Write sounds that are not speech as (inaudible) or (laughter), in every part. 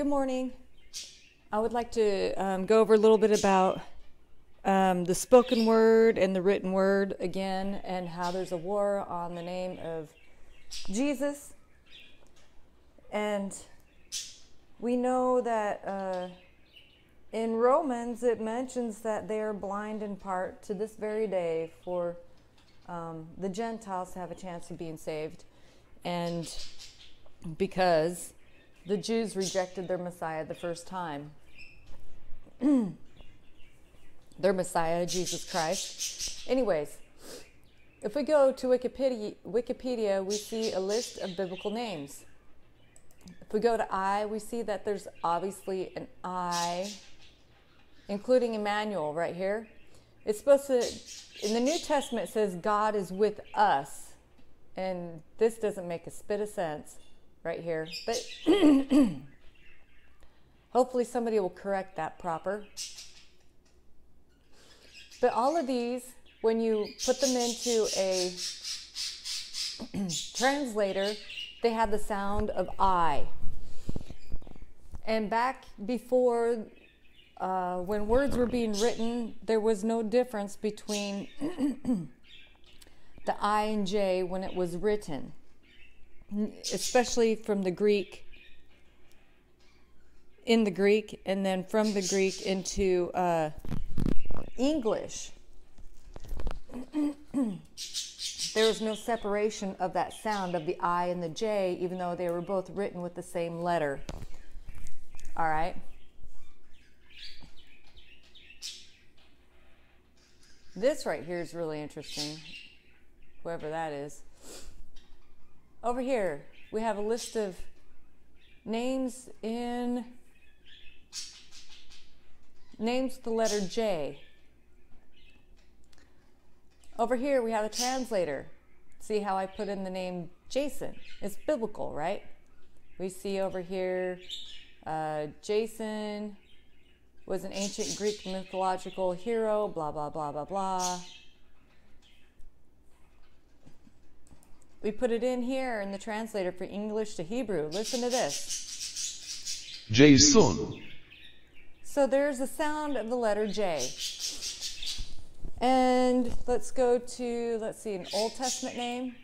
Good morning. I would like to um, go over a little bit about um, the spoken word and the written word again, and how there's a war on the name of Jesus. And we know that uh, in Romans it mentions that they are blind in part to this very day for um, the Gentiles to have a chance of being saved. And because the Jews rejected their Messiah the first time. (clears throat) their Messiah, Jesus Christ. Anyways, if we go to Wikipedia, Wikipedia, we see a list of biblical names. If we go to I, we see that there's obviously an I, including Emmanuel right here. It's supposed to, in the New Testament, it says God is with us. And this doesn't make a spit of sense right here. But (clears throat) hopefully somebody will correct that proper. But all of these, when you put them into a (clears throat) translator, they have the sound of I. And back before, uh, when words were being written, there was no difference between (clears throat) the I and J when it was written especially from the Greek in the Greek and then from the Greek into uh, English. (clears throat) there was no separation of that sound of the I and the J, even though they were both written with the same letter. All right. This right here is really interesting, whoever that is. Over here, we have a list of names in names with the letter J. Over here, we have a translator. See how I put in the name Jason? It's biblical, right? We see over here, uh, Jason was an ancient Greek mythological hero, blah, blah, blah, blah, blah. We put it in here in the translator for English to Hebrew. Listen to this. Jason. So there's the sound of the letter J. And let's go to, let's see, an Old Testament name.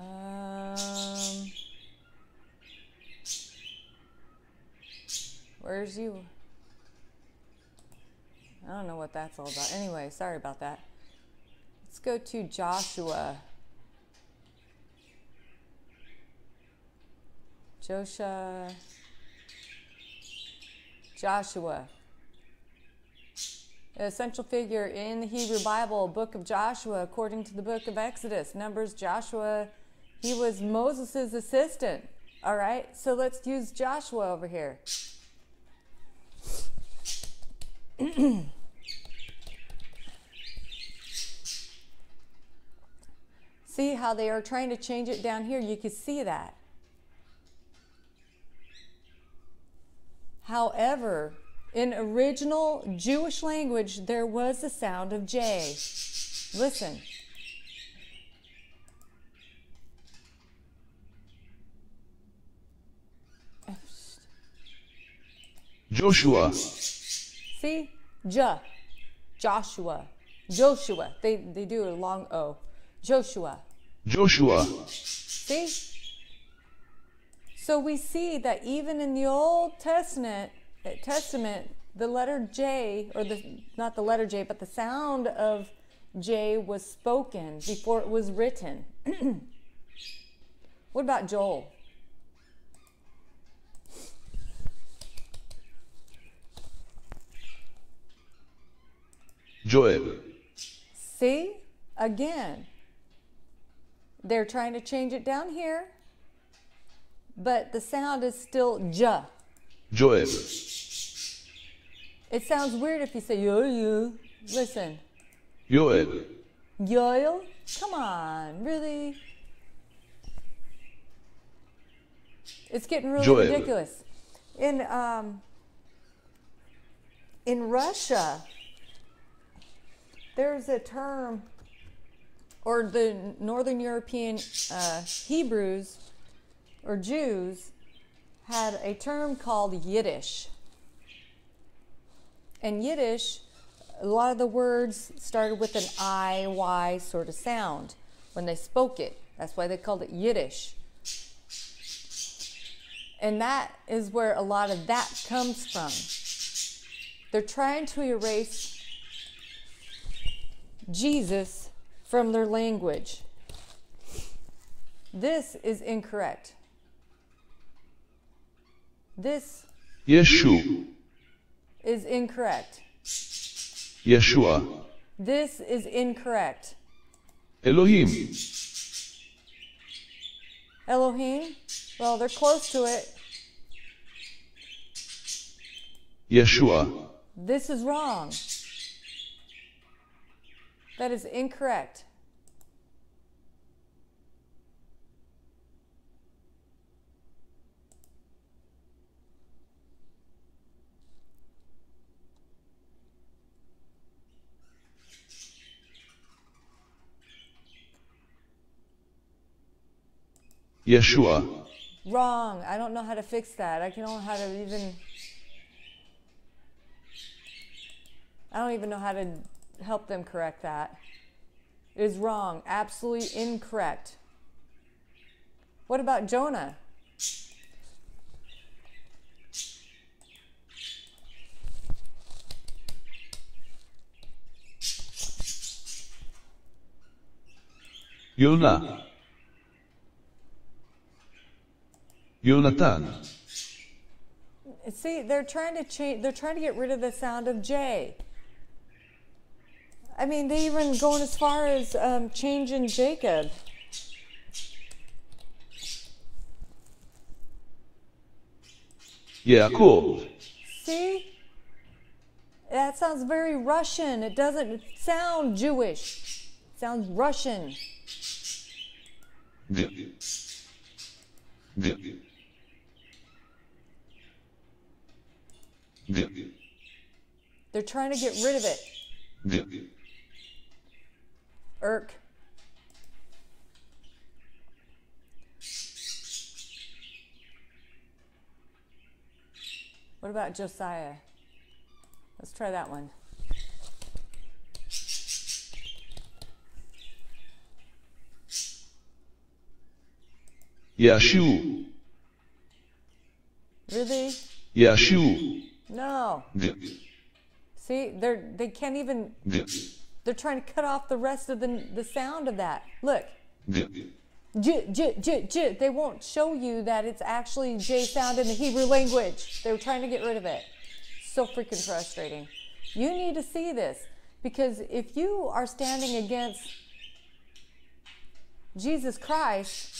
Um, where's you? I don't know what that's all about. Anyway, sorry about that. Let's go to Joshua. Joshua. Joshua. An essential figure in the Hebrew Bible, book of Joshua, according to the book of Exodus. Numbers, Joshua, he was Moses' assistant. All right, so let's use Joshua over here. (clears throat) See how they are trying to change it down here? You can see that. However, in original Jewish language, there was the sound of J. Listen. Joshua. See? J. Joshua. Joshua. They, they do a long O. Joshua. Joshua. See? So we see that even in the Old Testament, eh, Testament, the letter J, or the not the letter J, but the sound of J was spoken before it was written. (clears throat) what about Joel? Joel. See? Again, they're trying to change it down here, but the sound is still J. Joel. It sounds weird if you say yo yo. Listen. Joel. Yoil? Come on, really? It's getting really Joel. ridiculous. In um, in Russia, there's a term or the Northern European uh, Hebrews or Jews had a term called Yiddish. And Yiddish, a lot of the words started with an I, Y sort of sound when they spoke it. That's why they called it Yiddish. And that is where a lot of that comes from. They're trying to erase Jesus from their language. This is incorrect. This Yeshu, is incorrect. Yeshua, This is incorrect. Elohim, Elohim, well, they're close to it. Yeshua, This is wrong. That is incorrect. Yeshua, Wrong. I don't know how to fix that. I can only how to even. I don't even know how to help them correct that. It is wrong. Absolutely incorrect. What about Jonah? Yonah, Yonatan, See, they're trying to change. They're trying to get rid of the sound of J. I mean, they even going as far as um, changing Jacob. Yaakov, See? That sounds very Russian. It doesn't sound Jewish. It sounds Russian. They're trying to get rid of it. Irk. What about Josiah? Let's try that one. Yashu, Really? Yashu, No. See, they're they can't even. They're trying to cut off the rest of the the sound of that. Look. J, j, j, j. They won't show you that it's actually J sound in the Hebrew language. They were trying to get rid of it. So freaking frustrating. You need to see this because if you are standing against Jesus Christ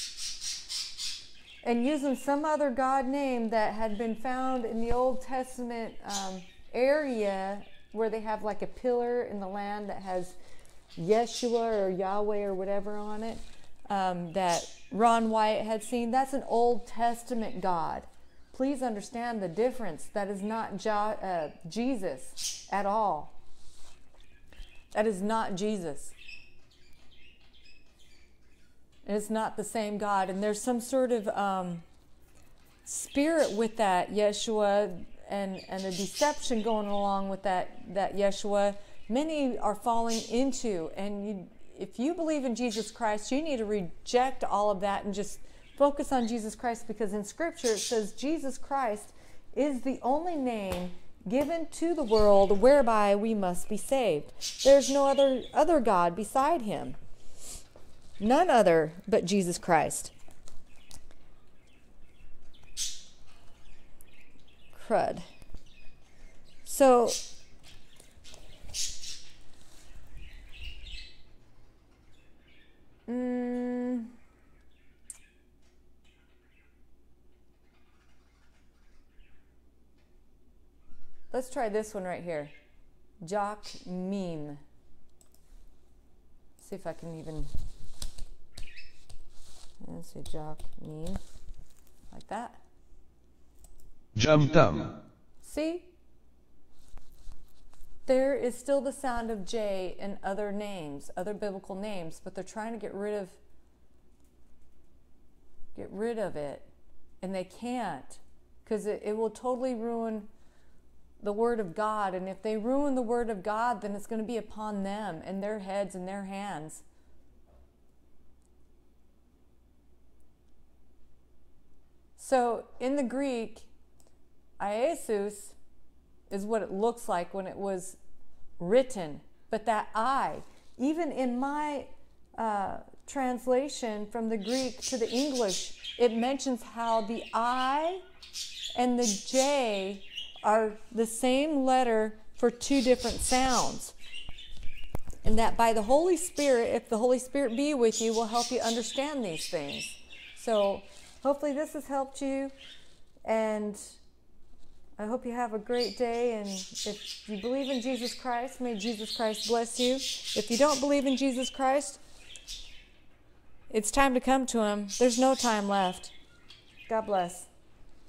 and using some other God name that had been found in the Old Testament um, area where they have like a pillar in the land that has Yeshua or Yahweh or whatever on it um, that Ron Wyatt had seen, that's an Old Testament God. Please understand the difference. That is not jo- uh, Jesus at all. That is not Jesus. It's not the same God. And there's some sort of um, spirit with that Yeshua and, and a deception going along with that, that Yeshua. Many are falling into. And you, if you believe in Jesus Christ, you need to reject all of that and just focus on Jesus Christ because in Scripture it says Jesus Christ is the only name given to the world whereby we must be saved. There's no other other God beside him. None other but Jesus Christ. Crud. So mm, let's try this one right here. Jock meme. See if I can even Let's say jock meme. Like that. Jamtam, See? there is still the sound of J in other names, other biblical names, but they're trying to get rid of get rid of it. And they can't because it, it will totally ruin the word of God. And if they ruin the word of God, then it's going to be upon them and their heads and their hands. So in the Greek, Iesus is what it looks like when it was written. But that I, even in my uh, translation from the Greek to the English, it mentions how the I and the J are the same letter for two different sounds. And that by the Holy Spirit, if the Holy Spirit be with you, will help you understand these things. So hopefully this has helped you. And I hope you have a great day. And if you believe in Jesus Christ, may Jesus Christ bless you. If you don't believe in Jesus Christ, it's time to come to Him. There's no time left. God bless.